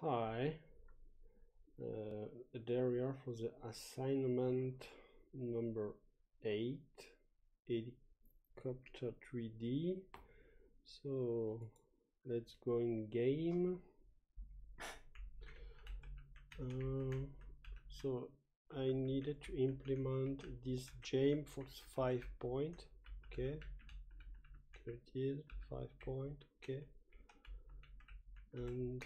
hi uh, there we are for the assignment number 8 helicopter 3d so let's go in game. Uh, so I needed to implement this gem for five point. Okay. Here it is five point. Okay. And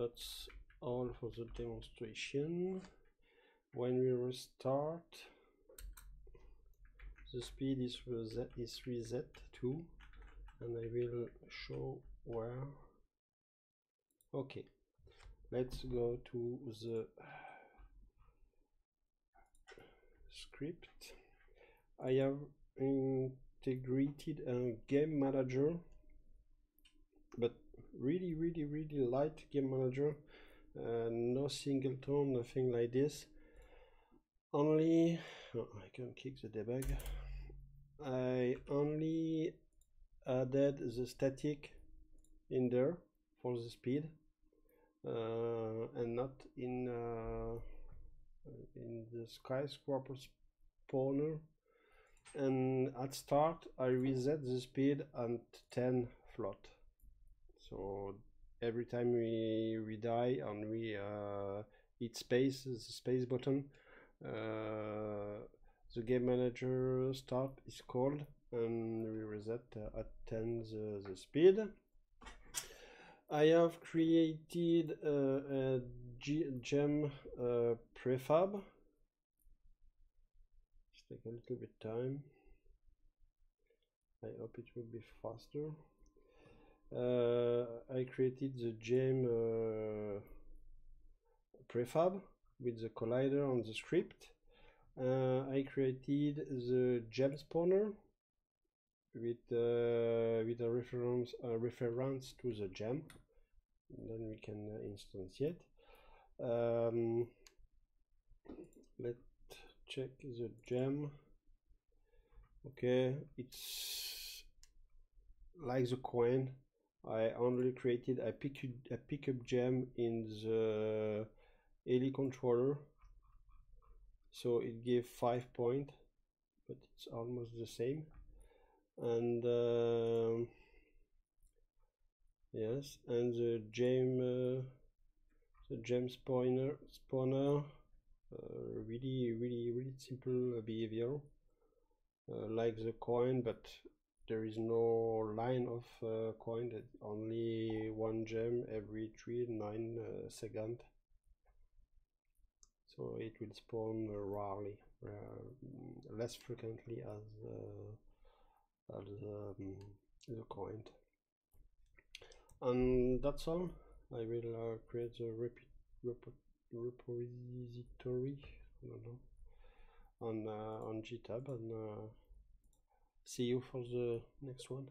that's all for the demonstration. When we restart the speed is reset is reset too and I will show where. Okay let's go to the script. I have integrated a game manager but really really really light game manager uh, no singleton nothing like this. Only oh, I can kick the debug. I only added the static in there for the speed uh, and not in uh, in the skyscraper spawner. And at start I reset the speed at 10 float so every time we we die and we uh, hit space the space button uh, the game manager start is called and we reset uh, at 10 the, the speed. I have created uh, a gem uh, prefab. Take a little bit time. I hope it will be faster I created the gem uh, prefab with the collider on the script. Uh, I created the gem spawner with uh, with a reference a reference to the gem. Then we can uh, instantiate um, let's check the gem. Okay it's like the coin I only created a pick a pickup gem in the Heli controller. So it gave five point but it's almost the same. And uh, yes and the gem uh, the gem spawner spawner uh, really really really simple behavior uh, like the coin but there is no line of uh, coin that only one gem every three nine uh, second. So it will spawn rarely uh, less frequently as uh, as um, the coin. And that's all. I will uh, create the repeat repository I don't know on uh, on GitHub and see you for the next one